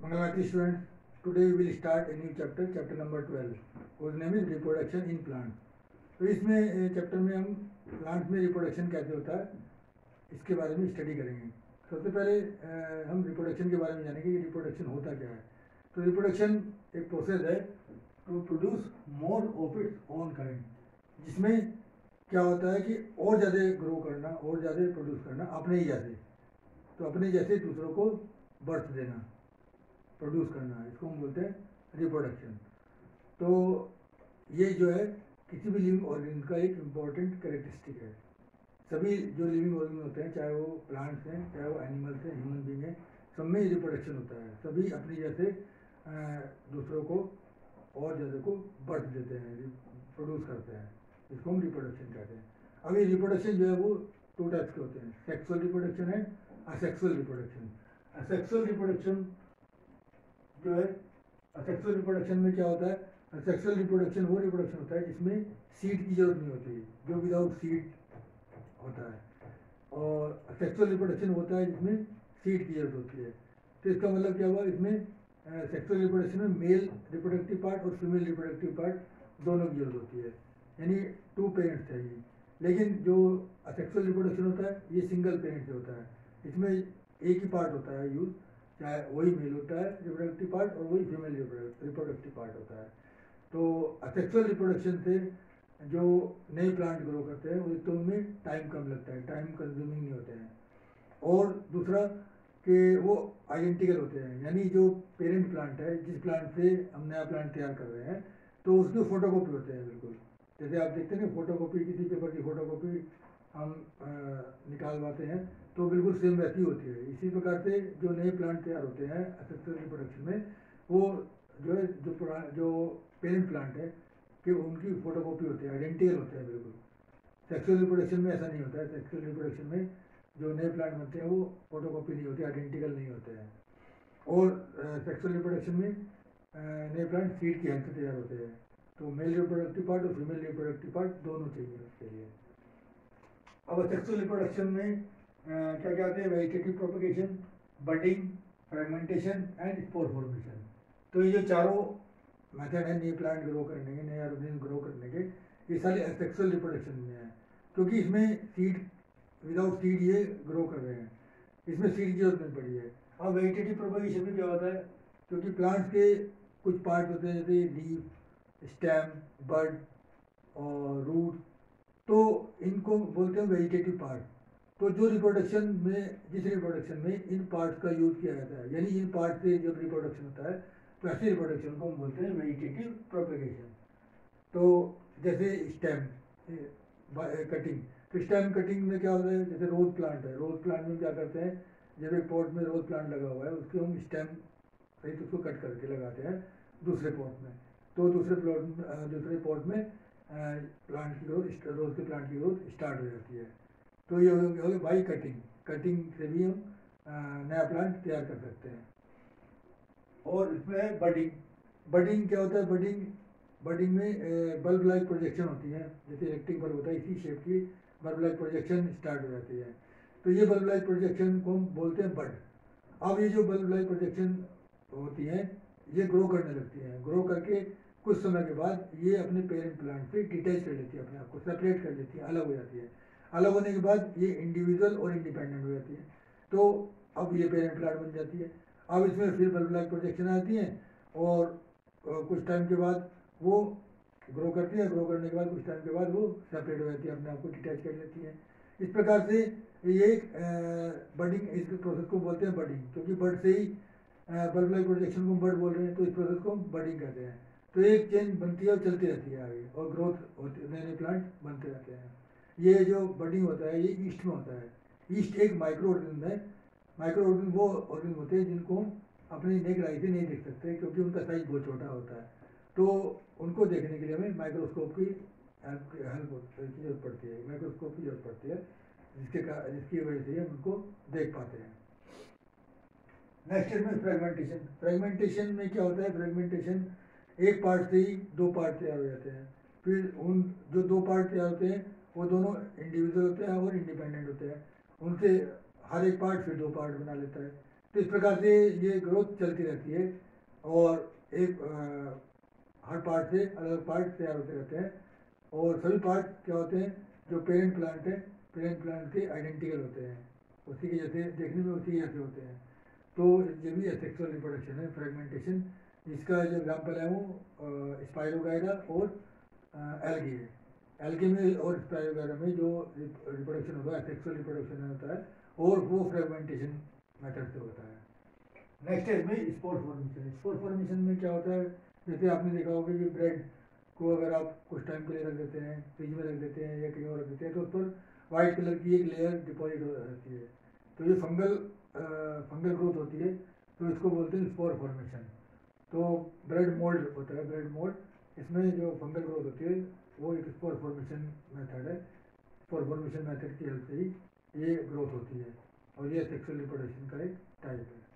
Mangalati students, today we will start a new chapter, chapter number 12, whose name is reproduction in plant. तो इसमें chapter में हम plant में reproduction कैसे होता है इसके बारे में स्टडी करेंगे। सबसे पहले हम रिप्रोडक्शन के बारे में जानेंगे कि रिप्रोडक्शन होता क्या है। तो रिप्रोडक्शन एक प्रोसेस है to produce more of its own जिसमें क्या होता है कि और ज़्यादा ग्रो करना और ज़्यादा प्रोड्यूस करना अपने ही जैसे तो अपने जैसे दूसरों को बर्थ देना। प्रोड्यूस करना इसको हम बोलते हैं रिप्रोडक्शन तो ये जो है, किसी भी लिविंग ऑर्गेनिज्म का एक इंपॉर्टेंट करेक्टरिस्टिक है. सभी जो लिविंग ऑर्गेनिज्म होते हैं, चाहे वो प्लांट्स हैं, चाहे वो एनिमल्स हैं ह्यूमन बींग हैं, सब में रिप्रोडक्शन होता है. सभी अपनी जैसे दूसरों को और ज़्यादा को बर्थ देते हैं प्रोड्यूस करते हैं. इसको हम रिप्रोडक्शन कहते हैं. अब ये रिप्रोडक्शन जो है, वो टू टाइप्स के होते हैं. सेक्सुअल रिप्रोडक्शन है असेक्सुअल रिप्रोडक्शन असेक्सुअल रिप्रोडक्शन जो है सेक्सुअल रिप्रोडक्शन में क्या होता है? सेक्सुअल रिप्रोडक्शन वो रिप्रोडक्शन होता है जिसमें सीड की ज़रूरत नहीं होती, जो विदाउट सीड होता है। और सेक्सुअल रिप्रोडक्शन होता है जिसमें सीड की ज़रूरत होती है। तो इसका मतलब क्या हुआ? इसमें सेक्सुअल रिप्रोडक्शन में मेल रिप्रोडक्टिव पार्ट और फीमेल रिप्रोडक्टिव पार्ट दोनों की ज़रूरत होती है। यानी टू पेरेंट्स चाहिए लेकिन जो सेक्सुअल रिप्रोडक्शन होता है, ये सिंगल पेरेंट से होता है। इसमें एक ही पार्ट होता है यूज़ चाहे वही मेल होता है रिप्रोडक्टिव पार्ट और वही फीमेल रिप्रोडक्टिव पार्ट होता है। तो असेक्सुअल रिप्रोडक्शन से जो नए प्लांट ग्रो करते हैं तो उनमें टाइम कम लगता है टाइम कंज्यूमिंग नहीं होते हैं। और दूसरा कि वो आइडेंटिकल होते हैं, यानी जो पेरेंट प्लांट है, जिस प्लांट से हम नया प्लांट तैयार कर रहे हैं तो उसके फोटोकॉपी होते हैं बिल्कुल। जैसे आप देखते हैं ना फोटोकॉपी किसी पेपर की फोटोकॉपी हम निकालवाते हैं तो बिल्कुल सेम वैसी होती है। इसी प्रकार से जो नए प्लांट तैयार होते हैं असेक्सुअल रिप्रोडक्शन में, वो जो है, जो जो पेरेंट प्लांट है, कि उनकी फोटोकॉपी होती है आइडेंटिकल होते हैं बिल्कुल। सेक्सुअल रिप्रोडक्शन में ऐसा नहीं होता है। सेक्सुअल रिप्रोडक्शन में जो नए प्लांट बनते हैं, वो फोटोकॉपी नहीं होती आइडेंटिकल नहीं होते हैं। और सेक्सुअल रिप्रोडक्शन में नए प्लांट सीड की हेल्प से तैयार होते हैं। तो मेल रिप्रोडक्टिव पार्ट और फीमेल रिप्रोडक्टिव पार्ट दोनों चाहिए उसके लिए। अब सेक्सुअल रिप्रोडक्शन में क्या आते हैं vegetative propagation budding fragmentation and spore formation तो ये जो चारों मेथड है नए प्लांट ग्रो करने के नए ऑर्गेनिज्म ग्रो करने के, ये सारे सेक्सुअल रिप्रोडक्शन में है। क्योंकि इसमें सीड विदाउट सीड ये ग्रो कर रहे हैं। इसमें सीड की ज़रूरत नहीं पड़ी है। अब वेजिटेटिव प्रोपगेशन में क्या होता है? क्योंकि प्लांट्स के कुछ पार्ट होते हैं, जैसे लीव स्टेम बर्ड और रूट तो इनको बोलते हैं वेजिटेटिव पार्ट तो जो रिप्रोडक्शन में, जिस रिप्रोडक्शन में इन पार्ट्स का यूज़ किया जाता है, यानी इन पार्ट से जब रिप्रोडक्शन होता है तो ऐसे रिप्रोडक्शन को हम बोलते हैं वेजिटेटिव प्रोपेगेशन तो जैसे स्टेम कटिंग तो स्टेम कटिंग में क्या होता है? जैसे रोज प्लांट है। रोज प्लांट में क्या करते हैं? जब एक पॉट में रोज प्लांट लगा हुआ है, उसके हम स्टेम सहित उसको कट करके लगाते हैं दूसरे पॉट में. तो दूसरे प्लॉट दूसरे पॉट में प्लांट की ग्रोथ रोज के प्लांट की ग्रोथ स्टार्ट हो जाती है। तो ये हो गया बाई कटिंग कटिंग से भी हम नया प्लांट तैयार कर सकते हैं। और इसमें है बडिंग बडिंग क्या होता है? बडिंग बडिंग में बल्ब लाइक प्रोजेक्शन होती है। जैसे इलेक्ट्रिक बल्ब होता है, इसी शेप की बल्ब लाइक प्रोजेक्शन स्टार्ट हो जाती है। तो ये बल्ब लाइक प्रोजेक्शन को हम बोलते हैं बड अब ये जो बल्ब लाइक प्रोजेक्शन होती हैं, ये ग्रो करने लगती हैं। ग्रो करके कुछ समय के बाद ये अपने पेरेंट प्लांट से डिटैच कर लेती है, अपने आप को सेपरेट कर लेती है, अलग हो जाती है। अलग होने के बाद ये इंडिविजुअल और इंडिपेंडेंट हो जाती है। तो अब ये पेरेंट प्लांट बन जाती है। अब इसमें फिर बल्ब लाइक प्रोजेक्शन आती है और कुछ टाइम के बाद वो ग्रो करती है ग्रो करने के बाद कुछ टाइम के बाद वो सेपरेट हो जाती है, अपने आप को डिटैच कर लेती है। इस प्रकार से ये एक बर्डिंग इस प्रोसेस को बोलते हैं बर्डिंग क्योंकि बर्ड से ही बल्ब लाइक प्रोजेक्शन को बर्ड बोल रहे हैं तो इस प्रोसेस को हम बर्डिंग कहते हैं। तो एक चेंज बनती है और चलती रहती है आगे, और ग्रोथ होती नए नए प्लांट बनते रहते हैं। ये जो बडिंग होता है, ये ईस्ट में होता है। ईस्ट एक माइक्रो ऑर्गेनिज्म है। माइक्रो ऑर्गेनिज्म वो ऑर्गेनिज्म होते हैं जिनको अपनी नेक राई से नहीं देख सकते क्योंकि उनका साइज़ बहुत छोटा होता है। तो उनको देखने के लिए हमें माइक्रोस्कोप की हेल्प की ज़रूरत पड़ती है। माइक्रोस्कोप की ज़रूरत पड़ती है, जिसके जिसकी वजह से हम उनको देख पाते हैं। नेक्स्ट में फ्रेगमेंटेशन फ्रेगमेंटेशन में क्या होता है? फ्रेगमेंटेशन एक पार्ट से ही दो पार्ट तैयार हो जाते हैं। फिर उन, जो दो पार्ट तैयार होते हैं वो दोनों इंडिविजुअल होते हैं और इंडिपेंडेंट होते हैं। उनसे हर एक पार्ट फिर दो पार्ट बना लेता है। तो इस प्रकार से ये ग्रोथ चलती रहती है और एक आ, हर पार्ट से अलग अलग पार्ट तैयार होते रहते हैं। और सभी पार्ट क्या होते हैं? जो पेरेंट प्लांट है पेरेंट प्लांट के आइडेंटिकल होते हैं। उसी के जैसे देखने में उसी के जैसे होते हैं। तो ये भी सेक्सुअल रिप्रोडक्शन है फ्रेगमेंटेशन जिसका जो एग्ज़ाम्पल है वो स्पाइरोगाइडा और एल्गी है। एल्गी में और वगैरह में जो रिप्रोडक्शन होता है सेक्सुअल रिप्रोडक्शन होता है, और वो फ्रेगमेंटेशन मेथड से होता है। नेक्स्ट है इसमें स्पोर फॉर्मेशन स्पोर फॉर्मेशन में क्या होता है? जैसे आपने देखा होगा कि ब्रेड को अगर आप कुछ टाइम के लिए रख देते हैं फ्रिज में रख देते हैं या कहीं और रख देते हैं तो उस पर वाइट कलर की एक लेयर डिपॉजिट हो जाती है। तो ये फंगल फंगल ग्रोथ होती है तो इसको बोलते हैं स्पोर फॉर्मेशन तो ब्रेड मोल्ड होता है ब्रेड मोल्ड इसमें जो फंगल ग्रोथ होती है वो एक स्पोर फॉर्मेशन मेथड है। स्पोर फॉर्मेशन मेथड की हेल्प से ही ये ग्रोथ होती है और ये सेक्सुअल रिप्रोडक्शन का एक टाइप है।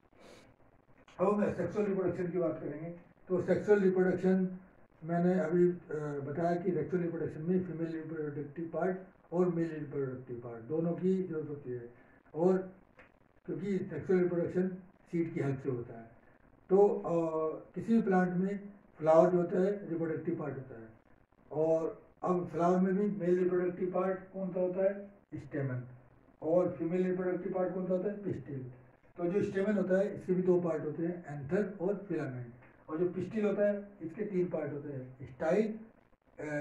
अब मैं सेक्सुअल रिप्रोडक्शन की बात करेंगे। तो सेक्सुअल रिप्रोडक्शन मैंने अभी बताया कि सेक्सुअल रिप्रोडक्शन में फीमेल रिप्रोडक्टिव पार्ट और मेल रिप्रोडक्टिव पार्ट दोनों की ज़रूरत होती है। और क्योंकि सेक्सुअल रिप्रोडक्शन सीड की हेल्प से होता है। तो आ, किसी भी प्लांट में फ्लावर जो होता है रिप्रोडक्टिव पार्ट होता है। और अब फ़िलहाल में भी मेल रिप्रोडक्टिव पार्ट कौन सा होता है? स्टेमन और फीमेल रिप्रोडक्टिव पार्ट कौन सा होता है? पिस्टिल तो जो स्टेमन होता है, इसके भी दो पार्ट होते हैं एंथर और फिलामेंट और जो पिस्टिल होता है, इसके तीन पार्ट होते हैं style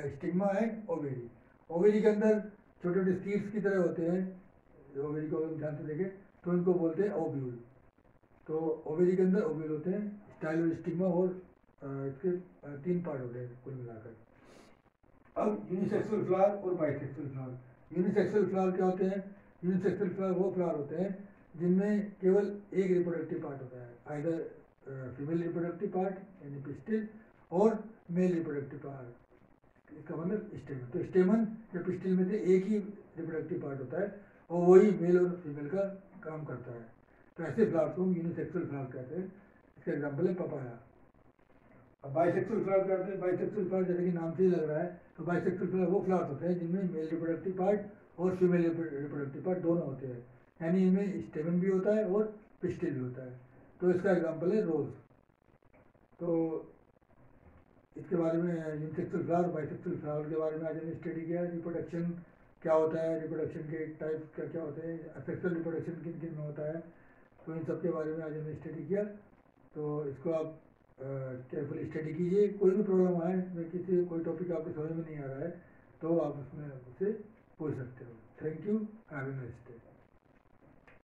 stigma and ovary ovary के अंदर छोटे छोटे सीड्स की तरह होते हैं ओवेरी को अगर ध्यान से देखें तो इनको बोलते हैं ओब्यूल तो ओवेरी के अंदर ओब्यूल होते हैं स्टाइल और स्टिग्मा और इसके तीन पार्ट होते हैं, कुल मिलाकर. अब यूनिसेक्सुअल फ्लावर और बाइसेक्सुअल फ्लावर यूनिसेक्सुअल फ्लावर क्या होते हैं? यूनिसेक्सुअल फ्लावर वो फ्लावर होते हैं जिनमें केवल एक रिप्रोडक्टिव पार्ट होता है। आइदर फीमेल रिप्रोडक्टिव पार्ट यानी पिस्टिल और मेल रिप्रोडक्टिव पार्ट इसका मतलब स्टेमन तो स्टेमन या पिस्टिल में से एक ही रिप्रोडक्टिव पार्ट होता है और वही मेल और फीमेल का काम करता है। तो ऐसे फ्लावर को हम यूनिसेक्सुअल फ्लावर कहते हैं। इसका एग्ज़ाम्पल है पपाया बाइसेक्सुअल फ्लावर कहते हैं बाइसेक्सुअल फ्लावर जैसे कि नाम से ही लग रहा है तो बाइसेक्सुअल फ्लावर वो फ्लावर्स होते हैं जिनमें मेल रिप्रोडक्टिव पार्ट और फीमेल रिप्रोडक्टिव पार्ट दोनों होते हैं। यानी इनमें स्टेमन भी होता है और पिस्टिल भी होता है। तो इसका एग्ज़ाम्पल है रोज तो इसके बारे में यूनिसेक्सुअल फ्लावर बाइसेक्सुअल फ्लावर के बारे में आज हमने स्टडी किया रिप्रोडक्शन क्या होता है रिप्रोडक्शन के टाइप क्या क्या होते हैं सेक्सुअल रिप्रोडक्शन किन किन में होता है तो इन सब के बारे में आज हमने स्टडी किया। तो इसको आप केयरफुली स्टडी कीजिए कोई भी प्रॉब्लम आए, मैं किसी कोई टॉपिक आपको समझ में नहीं आ रहा है तो आप उसमें उसे पूछ सकते हो। Thank you have a nice day